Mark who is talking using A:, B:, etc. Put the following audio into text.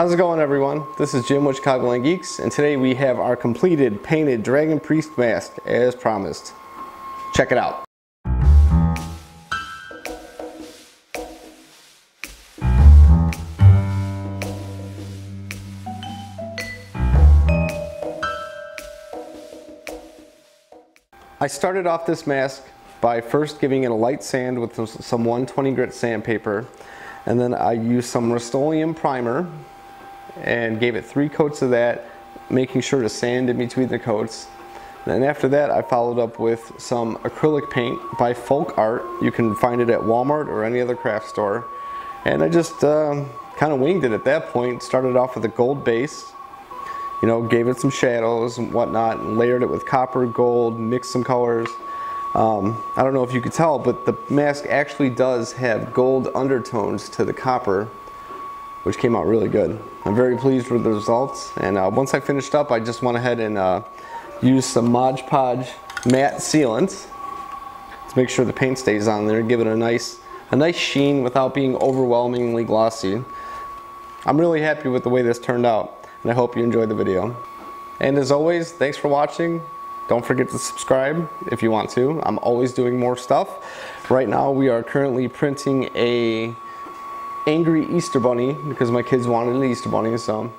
A: How's it going everyone? This is Jim with Chicagoland Geeks and today we have our completed painted Dragon Priest mask as promised. Check it out. I started off this mask by first giving it a light sand with some 120 grit sandpaper and then I used some Rust-Oleum primer and gave it three coats of that, making sure to sand in between the coats. And after that, I followed up with some acrylic paint by Folk Art. You can find it at Walmart or any other craft store. And I just um, kind of winged it at that point. Started off with a gold base, you know, gave it some shadows and whatnot, and layered it with copper, gold, mixed some colors. Um, I don't know if you could tell, but the mask actually does have gold undertones to the copper which came out really good. I'm very pleased with the results and uh, once I finished up I just went ahead and uh, used some Mod Podge matte sealant to make sure the paint stays on there, give it a nice, a nice sheen without being overwhelmingly glossy. I'm really happy with the way this turned out and I hope you enjoyed the video. And as always, thanks for watching. Don't forget to subscribe if you want to. I'm always doing more stuff. Right now we are currently printing a angry Easter bunny because my kids wanted an Easter bunny, so